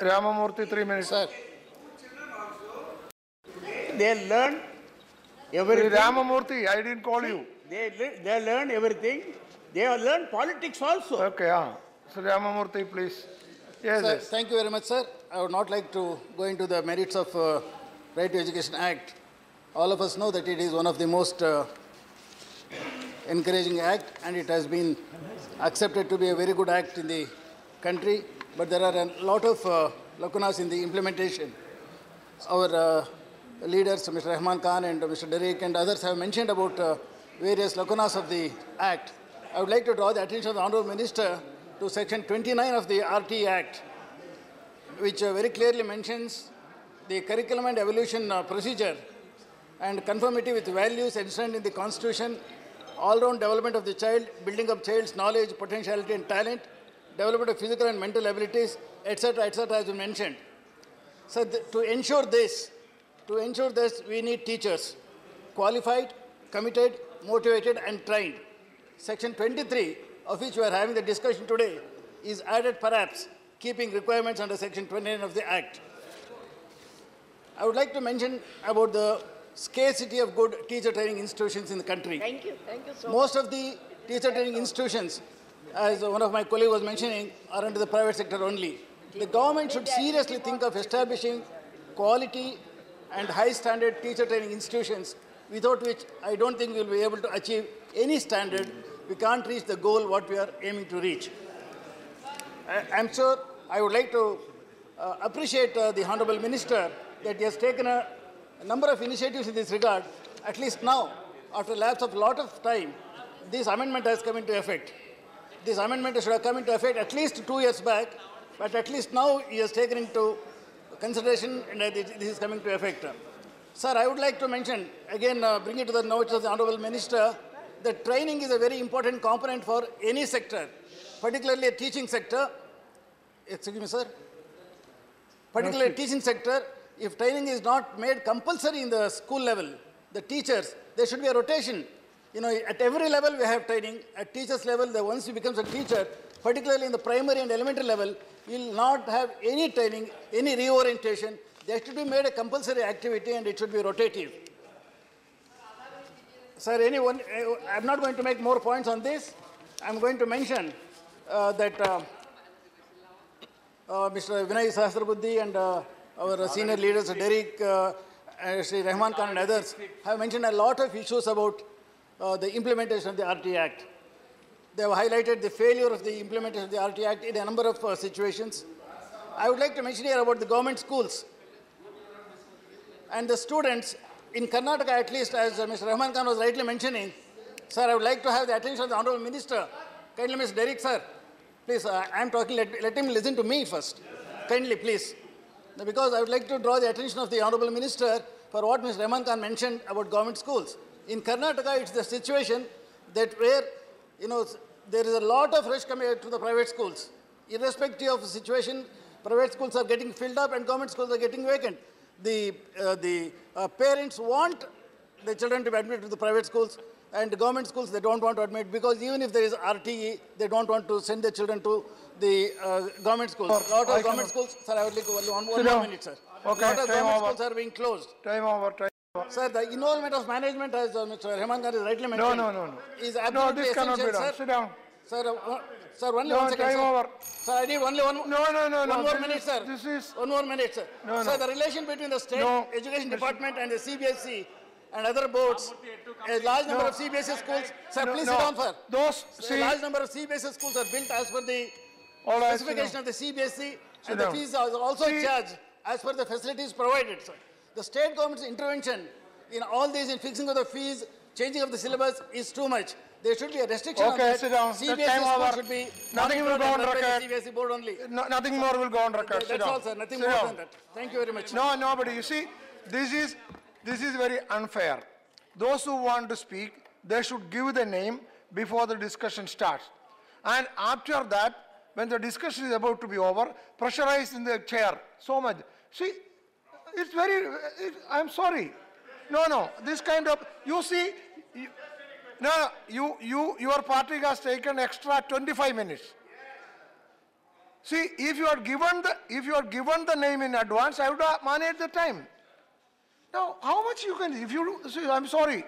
Ramamurthy, three minutes. Sir, They learn everything. Ramamurthy, I didn't call you. They, le- they learn everything. They have learned politics also. Okay, ah. Sri Ramamurthy, please. Yes, sir, yes. thank you very much, sir. I would not like to go into the merits of uh, Right to Education Act. All of us know that it is one of the most uh, encouraging act and it has been accepted to be a very good act in the country, but there are a lot of uh, lacunas in the implementation. Our uh, leaders, Mr. Rahman Khan and Mr. Derek and others have mentioned about uh, various lacunas of the act. I would like to draw the attention of the Honorable Minister to section 29 of the RTE Act, which uh, very clearly mentions the curriculum and evolution uh, procedure and conformity with values enshrined in the Constitution, all-round development of the child, building up child's knowledge, potentiality and talent, development of physical and mental abilities, etc., etc., as been mentioned. So to ensure this, to ensure this, we need teachers, qualified, committed, motivated, and trained. Section 23, of which we are having the discussion today, is added perhaps keeping requirements under Section 29 of the Act. I would like to mention about the scarcity of good teacher training institutions in the country. Thank you, thank you so much. Most of the teacher training institutions, as one of my colleagues was mentioning, are under the private sector only. The government should seriously think of establishing quality and high standard teacher training institutions, without which I don't think we'll be able to achieve any standard. We can't reach the goal what we are aiming to reach. I- I'm sure I would like to uh, appreciate uh, the Honorable Minister that he has taken a, a number of initiatives in this regard. At least now, after lapse of a lot of time, this amendment has come into effect. This amendment should have come into effect at least two years back, but at least now he has taken into consideration and this this is coming to effect. Sir, I would like to mention, again, uh, bring it to the notice of the Honorable Minister, that training is a very important component for any sector, particularly a teaching sector. Excuse me, sir. Particularly teaching sector, if training is not made compulsory in the school level, the teachers, there should be a rotation. You know, at every level we have training. At teachers level, the once he becomes a teacher, particularly in the primary and elementary level, will not have any training, any reorientation. There should be made a compulsory activity and it should be rotative. Sir, anyone, eh, I'm not going to make more points on this. I'm going to mention uh, that uh, uh, Mr. Vinay Sahasrabuddhe and uh, our senior leaders, Derek, uh, Sri Rahman Khan and others, have mentioned a lot of issues about uh, the implementation of the RTE Act. They have highlighted the failure of the implementation of the RTE Act in a number of uh, situations. I would like to mention here about the government schools and the students in Karnataka, at least, as uh, Mr. Rahman Khan was rightly mentioning, sir, I would like to have the attention of the Honorable Minister. Kindly, Mr. Derek, sir, please, uh, I am talking, let, let him listen to me first. Kindly, please. Because I would like to draw the attention of the Honorable Minister for what Mr. Rahman Khan mentioned about government schools. In Karnataka, it's the situation that where, you know, there is a lot of rush coming to the private schools. Irrespective of the situation, private schools are getting filled up and government schools are getting vacant. The, uh, the uh, parents want the children to be admitted to the private schools and the government schools they don't want to admit because even if there is RTE, they don't want to send their children to the uh, government schools. A lot I of government cannot- schools, sir, I would like one, one down. minute, sir. Okay, lot of time government over. schools are being closed. Time over, time over. Sir, the involvement of management, as uh, Mr. Khan has rightly mentioned, no, no, no. is No, this cannot be done. sir. Sit down. Sir, uh, sir, only No, one second, time sir. over. Sir, I need only one. No, no, no, One no. more minute, is- sir. This is, One more minute, sir. No, Sir, no. the relation between the state No, education department and the CBSE and other boards, a large number No. of CBSE schools, sir, No, please no. sit down, sir. Those, A see, large number of CBSE schools are built as per the all right, specification down. of the CBSE, and the fees are also See- charged as per the facilities provided, sir. The state government's intervention in all these, in fixing of the fees, changing of the syllabus is too much. There should be a restriction on Okay, that. sit down. The CBSE time schools over. should be Nothing will go on and run by the record. CBSE board only. No, nothing more will go on record. Sit That's down. all, sir. Nothing Sit more down. than that. Thank you very much. No, nobody. You see, this is, this is very unfair. Those who want to speak, they should give the name before the discussion starts. And after that, when the discussion is about to be over, pressurize in the chair so much. See, it's very, it, I'm sorry. No, no, this kind of, you see, you, no, you, you, your party has taken extra 25 minutes. See, if you are given the, if you are given the name in advance, I would have managed the time. Now, how much you can, if you, see, I'm sorry,